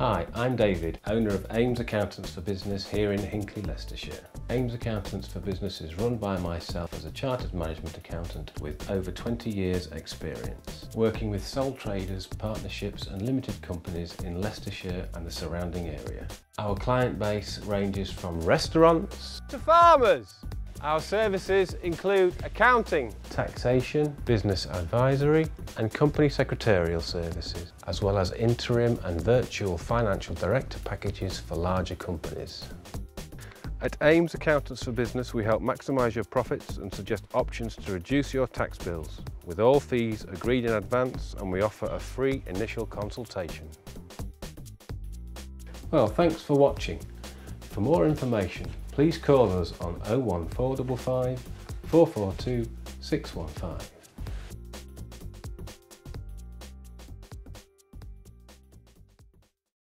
Hi, I'm David, owner of AIMS Accountants for Business here in Hinckley, Leicestershire. AIMS Accountants for Business is run by myself as a chartered management accountant with over 20 years experience, working with sole traders, partnerships and limited companies in Leicestershire and the surrounding area. Our client base ranges from restaurants to farmers. Our services include accounting, taxation, business advisory and company secretarial services, as well as interim and virtual financial director packages for larger companies. At AIMS Accountants for Business, we help maximise your profits and suggest options to reduce your tax bills, with all fees agreed in advance and we offer a free initial consultation. Well, thanks for watching. For more information, please call us on 01455 442 615.